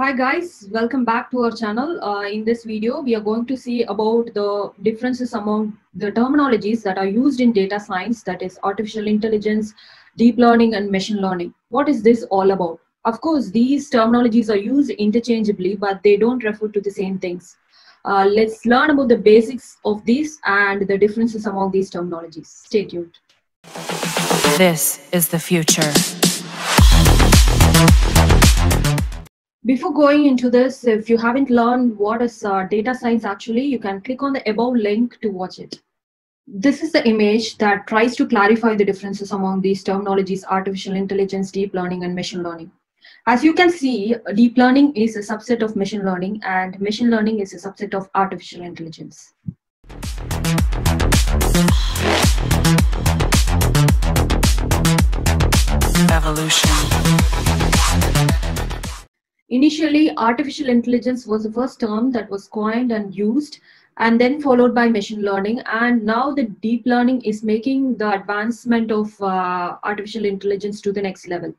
Hi guys, welcome back to our channel. Uh, in this video, we are going to see about the differences among the terminologies that are used in data science, that is artificial intelligence, deep learning and machine learning. What is this all about? Of course, these terminologies are used interchangeably, but they don't refer to the same things. Uh, let's learn about the basics of these and the differences among these terminologies. Stay tuned. This is the future. Before going into this, if you haven't learned what is uh, data science actually, you can click on the above link to watch it. This is the image that tries to clarify the differences among these terminologies, artificial intelligence, deep learning, and machine learning. As you can see, deep learning is a subset of machine learning and machine learning is a subset of artificial intelligence. Evolution. Initially, artificial intelligence was the first term that was coined and used, and then followed by machine learning. And now the deep learning is making the advancement of uh, artificial intelligence to the next level.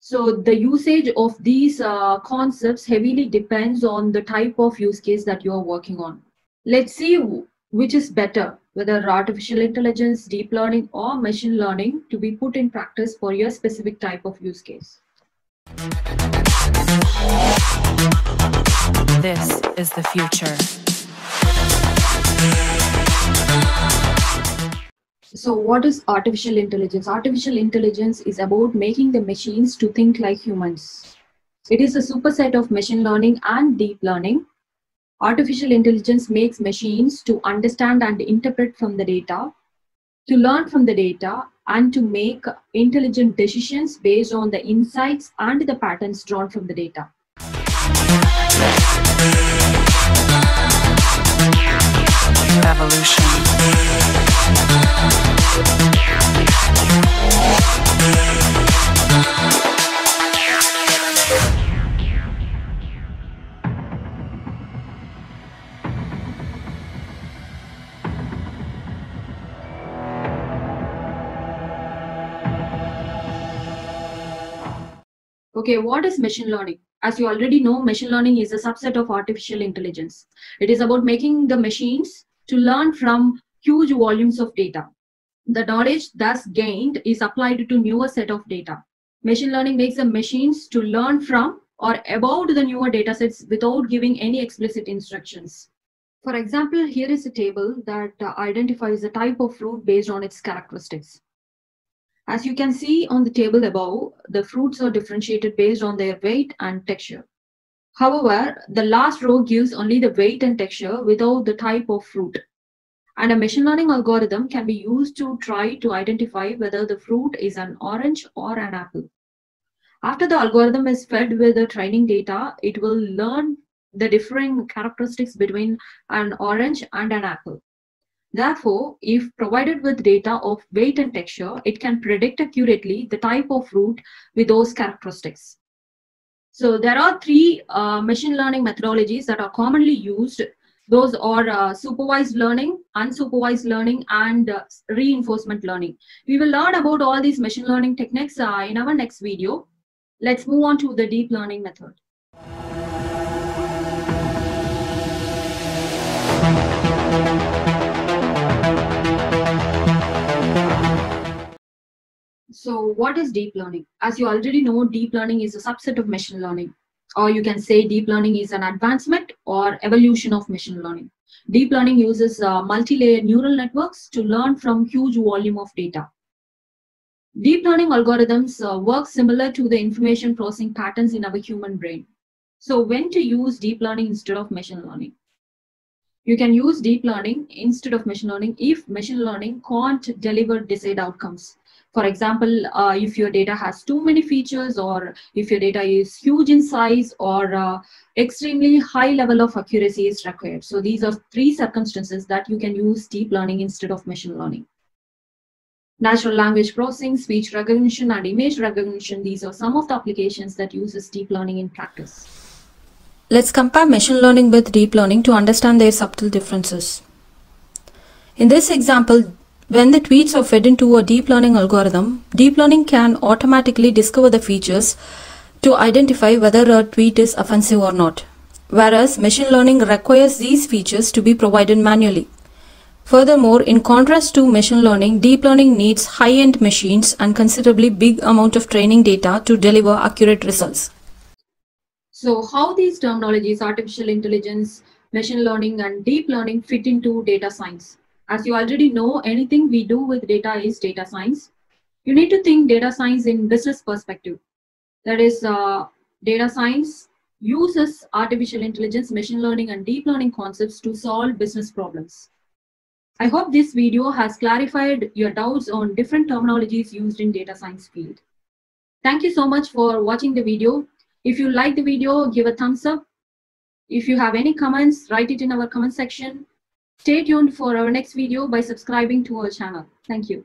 So the usage of these uh, concepts heavily depends on the type of use case that you are working on. Let's see which is better, whether artificial intelligence, deep learning, or machine learning to be put in practice for your specific type of use case. This is the future. So, what is artificial intelligence? Artificial intelligence is about making the machines to think like humans. It is a superset of machine learning and deep learning. Artificial intelligence makes machines to understand and interpret from the data, to learn from the data, and to make intelligent decisions based on the insights and the patterns drawn from the data. Evolution. Okay, what is machine learning? As you already know, machine learning is a subset of artificial intelligence. It is about making the machines to learn from huge volumes of data. The knowledge thus gained is applied to newer set of data. Machine learning makes the machines to learn from or about the newer data sets without giving any explicit instructions. For example, here is a table that uh, identifies the type of fruit based on its characteristics. As you can see on the table above, the fruits are differentiated based on their weight and texture. However, the last row gives only the weight and texture without the type of fruit. And a machine learning algorithm can be used to try to identify whether the fruit is an orange or an apple. After the algorithm is fed with the training data, it will learn the differing characteristics between an orange and an apple. Therefore, if provided with data of weight and texture, it can predict accurately the type of fruit with those characteristics. So there are three uh, machine learning methodologies that are commonly used. Those are uh, supervised learning, unsupervised learning, and uh, reinforcement learning. We will learn about all these machine learning techniques uh, in our next video. Let's move on to the deep learning method. So what is deep learning? As you already know, deep learning is a subset of machine learning. Or you can say deep learning is an advancement or evolution of machine learning. Deep learning uses uh, multi-layered neural networks to learn from huge volume of data. Deep learning algorithms uh, work similar to the information processing patterns in our human brain. So when to use deep learning instead of machine learning? You can use deep learning instead of machine learning if machine learning can't deliver desired outcomes. For example, uh, if your data has too many features or if your data is huge in size or uh, extremely high level of accuracy is required. So these are three circumstances that you can use deep learning instead of machine learning. Natural language processing, speech recognition, and image recognition, these are some of the applications that uses deep learning in practice. Let's compare machine learning with deep learning to understand their subtle differences. In this example, when the tweets are fed into a deep learning algorithm, deep learning can automatically discover the features to identify whether a tweet is offensive or not, whereas machine learning requires these features to be provided manually. Furthermore, in contrast to machine learning, deep learning needs high-end machines and considerably big amount of training data to deliver accurate results. So how these terminologies, artificial intelligence, machine learning, and deep learning fit into data science? As you already know, anything we do with data is data science. You need to think data science in business perspective. That is, uh, data science uses artificial intelligence, machine learning, and deep learning concepts to solve business problems. I hope this video has clarified your doubts on different terminologies used in data science field. Thank you so much for watching the video. If you like the video, give a thumbs up. If you have any comments, write it in our comment section. Stay tuned for our next video by subscribing to our channel. Thank you.